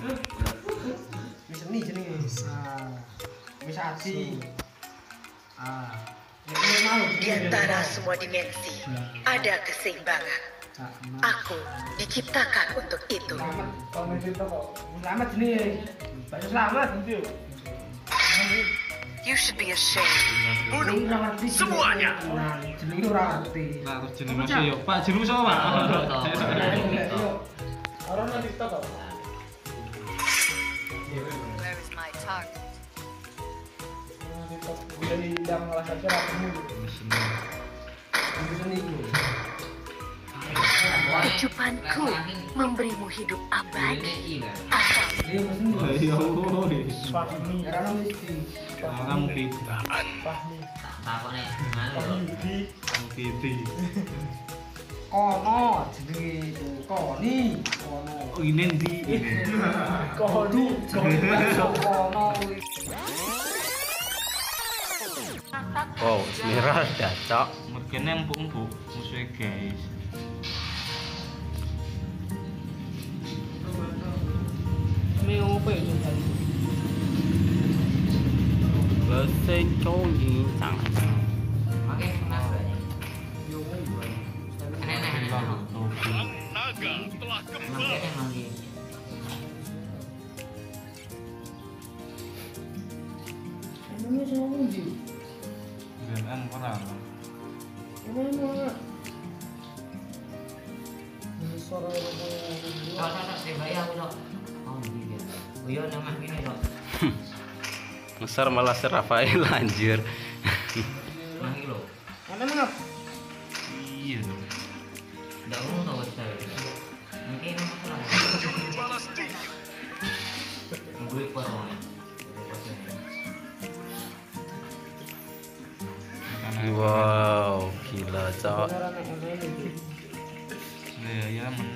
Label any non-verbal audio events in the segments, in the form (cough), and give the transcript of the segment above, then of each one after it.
Wis seni jenenge. Ah. Wis. Ah. Di antara semua dimensi ada keseimbangan. Cak. Aku diciptakan untuk itu. Selamat. Selamat jenenge. You should be ashamed. Bunuh semuanya. Jenenge ora ngerti. Yo. Pak, jeneng sapa, nang TikTok kok. Where is my target? Kehidupanku memberimu hidup abadi atau Iya. Fahmi. Fahmi. Fahmi. Kono jenenge itu. Koni. Kono. Oh, ini ndi? Kono. Kono. Wow, Smira ada, Cok. Mergene empuk-empuk musuhnya, guys. Ini apa itu tadi? Bese cogi sangat. Emangnya sama uji? Ini suara saya bayar aku oh iya nama gini (laughs) Besar malah si Rafael (laughs) anjir.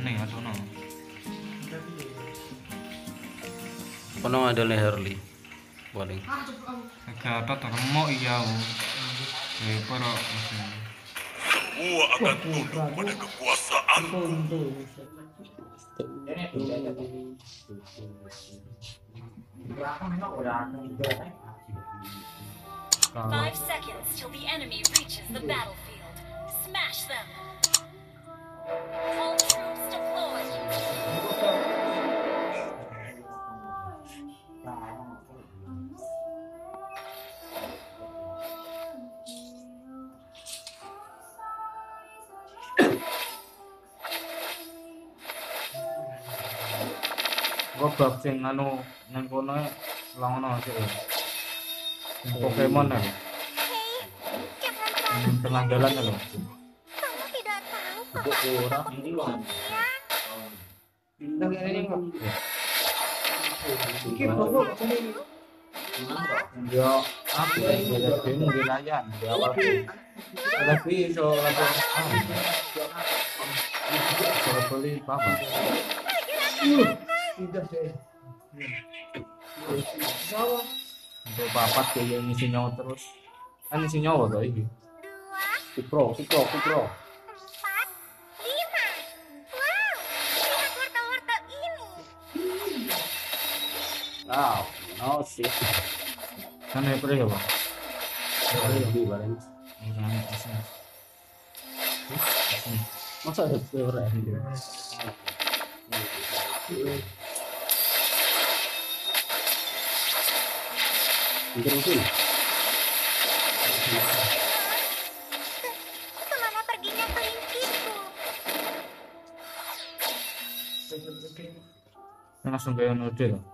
Ya meneng asono. Kono ada Harley. Paling. Gatot remuk iya. oh. Eh, para musuh. Wah, pada kekuasaan. Betul, betul. Five seconds till the enemy reaches the battlefield. Smash them! Bab sing anu nang kono langono sik. Pokemon ya. Tengah jalan tidak ora ini yang ini ah. Terus. Kan ngisi nyawa tuh ini. Kupro, kupro, kupro. Wow, no sih. Kan ya. Masa ada Mungkin Ke mana perginya kelinciku? Langsung kayak node loh.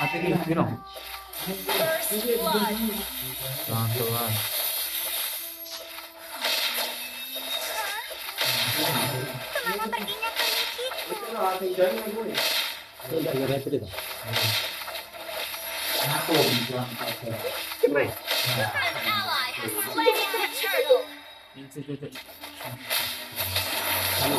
Mati ini, Pino. Jangan telan. Kenapa perginya ke gitu? Itu nggak ngerepet itu. Aku bilang pakai. Cepat. Ini sih itu. Kalau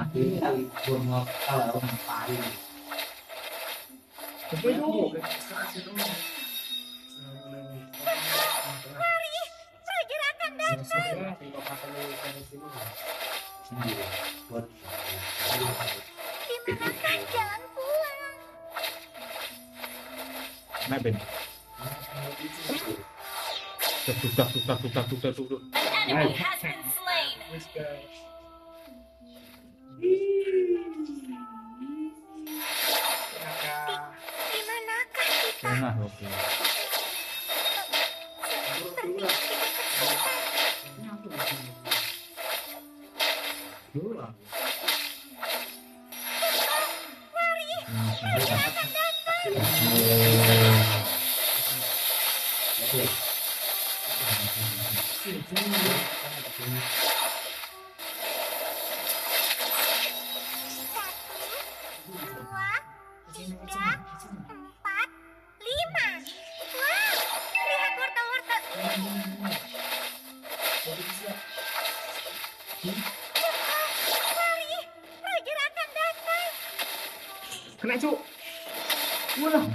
Mati kali burung kalau paling. Mari, Raja akan datang. Buat Di manakah jalan pulang? Nah, Ben. Tuk, tuk, tuk, tuk, tuk, tuk, tuk, tuk, tuk. Enemy has been slain. Nah, oke. Dua. Mari, What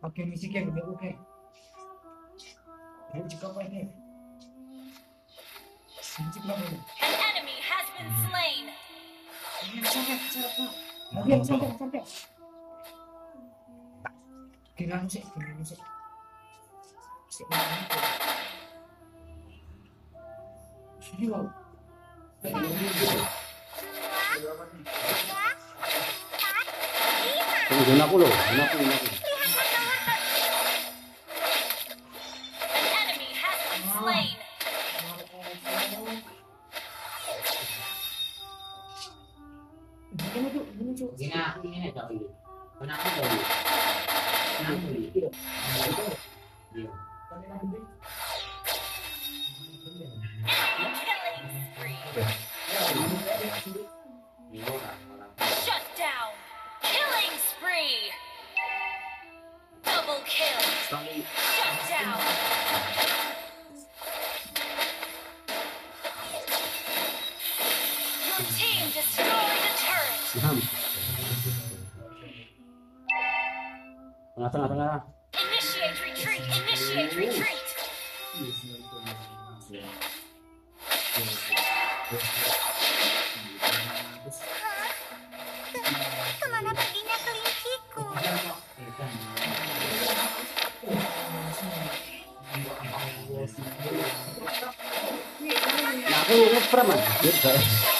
Oke, musik yang gede oke. Ayo cek apa ini? Musik apa ini? An enemy has been slain. Sampai, sampai. Sampai, sampai. Kira musik, kira musik. Musik? Ini loh. Tunggu aku loh, aku, aku. gì có nắng rồi nắng thì cái độ có nhiều cho Shut down. Killing spree. Double kill. Shut down. Your team destroyed the turret. Tengah, tengah, tengah. Initiate retreat. Initiate retreat. Ke mana perginya kelinciku? Nah, aku ngeprem aja.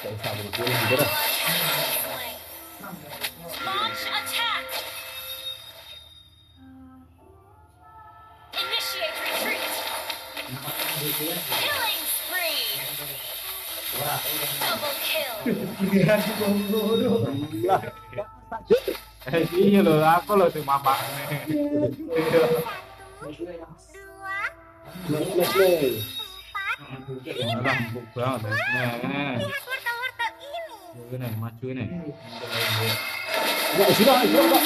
Gak usah bunuh diri, gitu dah. Slain. Launch attack. Initiate retreat. Killing spree. Double kill. Lah, Eh iya loh, aku loh sing mapak. Satu, dua, plus nih. empat. Lah, ini. Ini maju ini. Ya, sudah, sudah.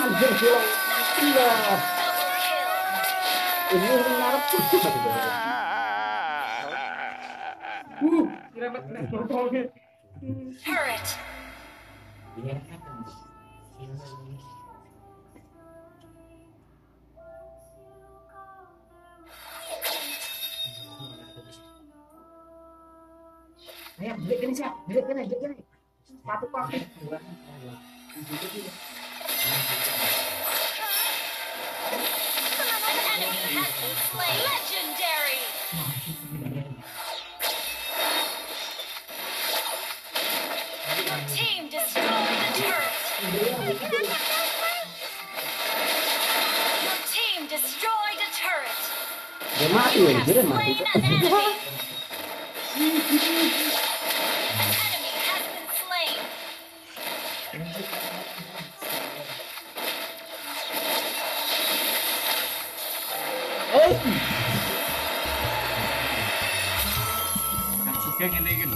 Anjir, sudah. Iya. Ini ngarep. Uh, kiramat kena botolnya. Turret. Ayo, jelek gini siap. Jelek gini, gini. Kaki. Legendary. Your team destroyed the turret. Your team destroyed a turret. Dia mati, You have Dia slain mati. an (laughs) enemy. (laughs) An enemy has been slain. Yang suka ngene iki.